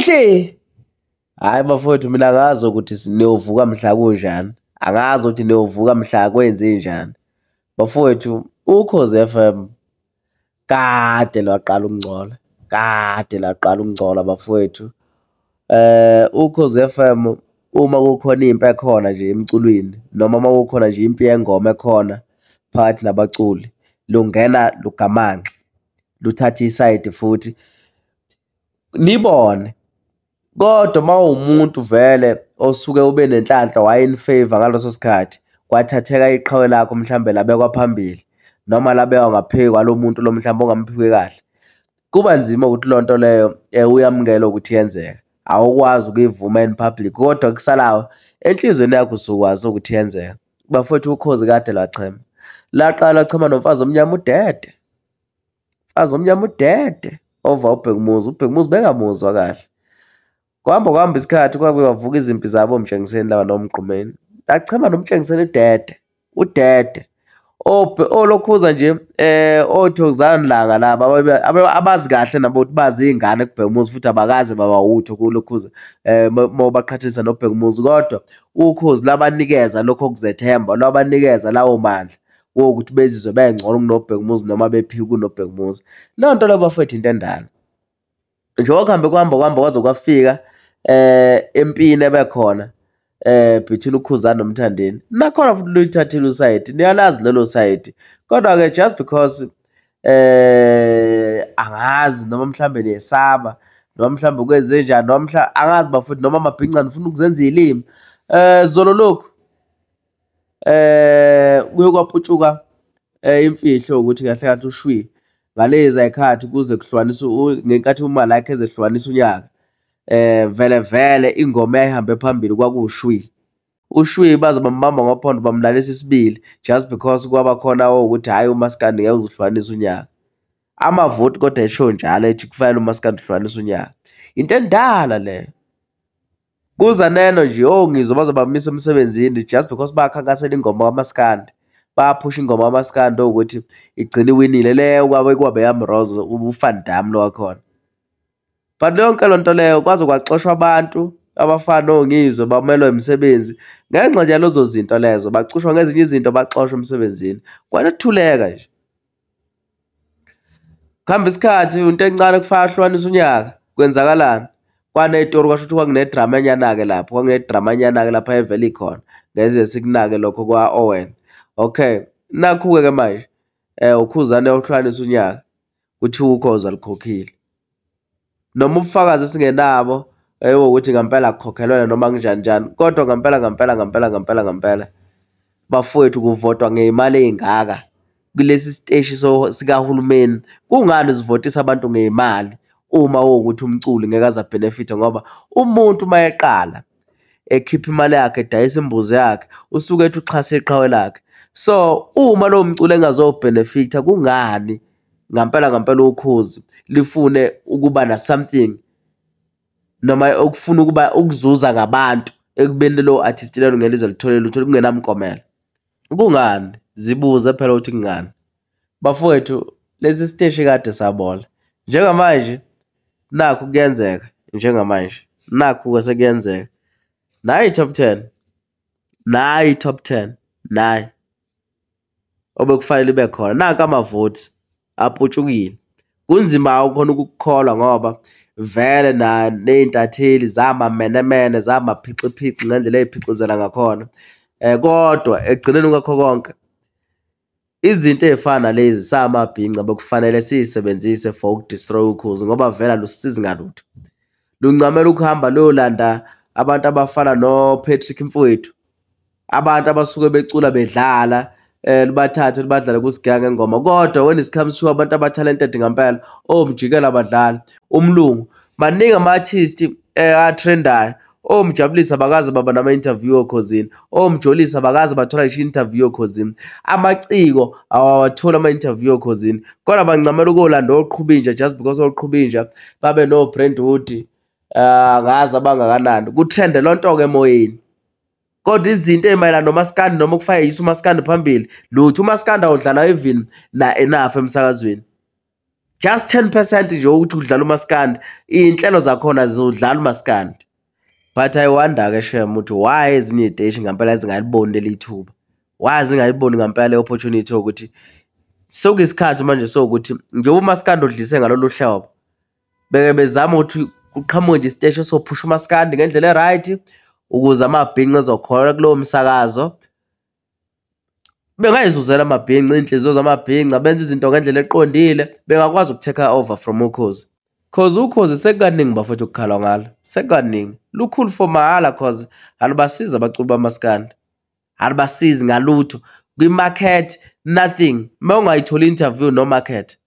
Mfihli hhayi bafowethu mina angazi ukuthi niyovuka mhla kunjani, angazi ukuthi niyovuka mhla kwenzenjani. Bafowethu Ukhozi F_M kade lwaqala ukungcola, kade laqala ukungcola bafowethu. Ukhozi F_M uma kukhona impi ekhona nje emculweni noma uma kukhona nje impi yengoma ekhona phakathi nabaculi lungena lugamanxe luthathe isayidi futhi nibone. Kodwa uma uwumuntu vele osuke ube nenhlanhla waye in favour ngaleso sikhathi kwathatheka iqhawe lakho mhlawumbe labekwa phambili noma labekwa ngaphezu kwalo muntu lo mhlawumbe ongamphiwe kahle, kuba nzima ukuthi leyo nto leyo uyamukele ukuthi iyenzeka. Awukwazi ukuyivuma in public kodwa kusalayo enhlizweni yakho usukwazi ukuthi iyenzeka. Bafowethu ukhozi kade lwachema, laqala lachema nomfazi omnyama udede, umfazi omnyama udede ova uBhekumuzi, uBhekumuzi bengamuzwa kahle. Kwahamba kwahamba isikhathi kwaze kwavuka izimpi zabo oMtshengiseni laba noMgqumeni, lachema noMtshengiseni udede, udede. OLokhuza nje oThokozani Langa laba abazi kahle nabo ukuthi bazi iy'ngane kuBhekumuzi futhi abakaze baba utho kuLokhuza uma ubaqhathanisa noBhekumuzi kodwa Ukhozi labanikeza lokho kuzethemba, lwabanikeza lawo mandla wokuthi bezizwe bengcono kunoBhekumuzi noma bephika kunoBhekumuzi. Leyo nto leyo bafowethu into endala. Njengoba kuhambe kuhamba kuhamba kwaze kwafika empini ebekhona between uKhuzani noMthandeni, nakhona futhi luyithathile usayidi, niyalazi lelo sayidi. Kodwa-ke just because angazi noma mhlawumbe niyesaba noma mhlawumbe kwenzenjani noma angazi bafowethu noma amabhincane nifuna ukuzenza iy'limi zolo lokhu kuye kwaputshuka imfihlo ukuthi kahle kahle ushwi ngalezi y'khathi kuze kuhlukaniswe ngenkathi uMali yakhe ezehlukanisa unyaka. Vele vele ingoma eyayihambe phambili kwakuwushwi. Ushwi baze bambamba ngophondo bamlalisa isibili just because kwaba khona ukuthi hhayi umaskandi ngeke uze uhlukanise unyaka. Amavoti kodwa esho njalo ethi kufanele umaskandi uhlukanise unyaka. Into endala leyo. neno nje ngizwa baze bamisa emsebenzini just because bakhankasela ingoma kamaskandi, bayaphusha ingoma kamaskandi owukuthi igcine iwinile le kwabe kwabe u-Van Dam lo wakhona. But yonke loo nto leyo kwaze kwaxoshwa abantu abafana nongizwe bamelwe imisebenzi ngenxa nje yalezo zinto lezo, bacushwa ngezinye izinto baxoshwa emsebenzini. Kwanethuleka nje. Kuhamba isikhathi into encane kufana ahlukanisa unyaka, kwenzakalani? Kwaneyitori kwasho ukuthi kwakunedrama enyana-ke lapho, kwakunedrama-nyana-ke lapho eyayivele ikhona. Ngeze sikunake lokho kwa-Owen. Okay, nakhu-ke manje ukhuzane uyohlukanisa unyaka kuthiwa Ukhozi alikhokhile. Noma ubufakazi esingenabo wokuthi ngampela akukhokhelwene noma kunjani njani kodwa ngampela ngampela ngampela ngampela ngampela bafowethu kuvotwa ngey'mali ey'ngaka kulesi siteshi sikahulumeni. Kungani sivotisa abantu ngey'mali uma wukuthi umculi ngeke aze abhenefithe ngoba umuntu uma eqala ekhipha imali yakhe edayisa imbuzi yakhe usuke ethi uxhase iqhawe lakhe. So uma lowo mculi engazobhenefitha kungani ngampela ngampela Ukhozi lifune ukuba na-something noma okufuna ukuba ukuzuza ngabantu ekubeni lelo artist lelo ngeke lize lithole lutho kungenamklomelo. Kungani? Zibuze phela ukuthi kungani. Bafowethu lesi siteshi kade sabola, njengamanje nakhu kuyenzeka njengamanje, nakhu-ke sekuyenzeka. Nayi i-top ten, nayi i-top ten, nayi obekufanele ibe khona. Nanka amavoti aputshukile. Kunzima khona ukukukholwa ngoba vele ney'ntatheli zamamenemene zamaphicephice ngendlela ey'phicizela ngakhona kodwa ekugcineni kwakho konke izinto ey'fana nalezi samabhinca bekufanele siy'sebenzise for uku-destroy-a ukhozi ngoba vele alusisizi ngalutho. Luncamela ukuhamba luyolanda abantu abafana no-Patrick Mfwethu, abantu abasuke becula bedlala libathathe libadlale kusigiya ngengoma kodwa when it comes to abantu aba-talented ngampela oMjikelo abadlali, uMlungu, maningi ama-artist athrendayo. OMjabulisi abakaze baba nama-interview Okhozini, oMjolisi abakaze bathola ngisho i-interview Okhozini. Amaciko awawatholi ama-interview Okhozini kodwa bancamela ukuyolanda oQhubinja just because oQhubinja babe no-Brentwood angazi abangakanani kutrende loo nto-ke emoyeni. Kodwa izinto ey'mayelana nomaskandi noma okufake yise umaskandi phambili lutho. Umaskandi awudlalwa even na enough emsakazweni. just 10 percent nje ukuthi udlala umaskandi iy'nhlelo zakhona zodlala umaskandi but i wonder-ke shem ukuthi why ezinye iy'teshi ngempela zingaliboni leli thuba why zingayiboni ngempela le opportunity yokuthi sokuyisikhathi manje sokuthi njengoba umaskandi odlise ngalolu hlobo beke bezama ukuthi kuqhamuke nje isiteshi esophusha umaskandi ngendlela e-right ukuze amabhinqi ezokhona kulowo msakazo. Bengayizuzela amabhinqi iy'nhliziyo zamabhinqi benza izinto ngendlela eqondile bengakwazi ukuteka over from ukhozi. Cause ukhozi sekukaningi bafethu ukukhala ngalo sekukaningi. Lukhulu for mahhala cause alibasizi abaculi bamaskandi alibasizi ngalutho. Kwi-market nothing. Uma ungayitholi interview no market